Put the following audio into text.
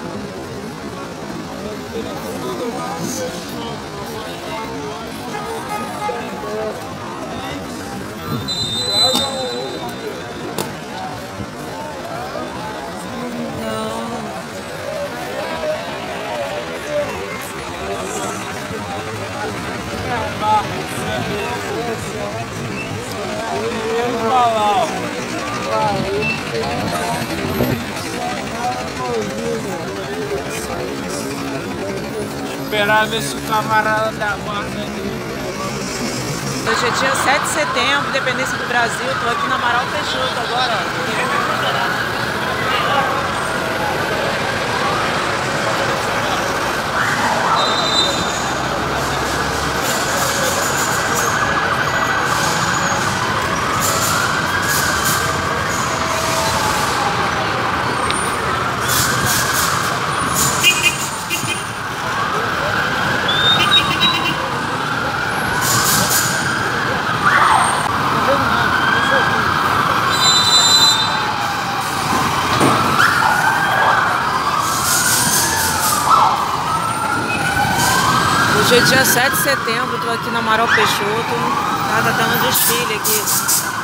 Thank you. Se o camarada da guarda Hoje é dia 7 de setembro, Independência do Brasil. Estou aqui na Amaral Peixoto agora. Hoje é dia 7 de setembro, estou aqui na Amaral Peixoto. Tá, tá tendo um desfile aqui.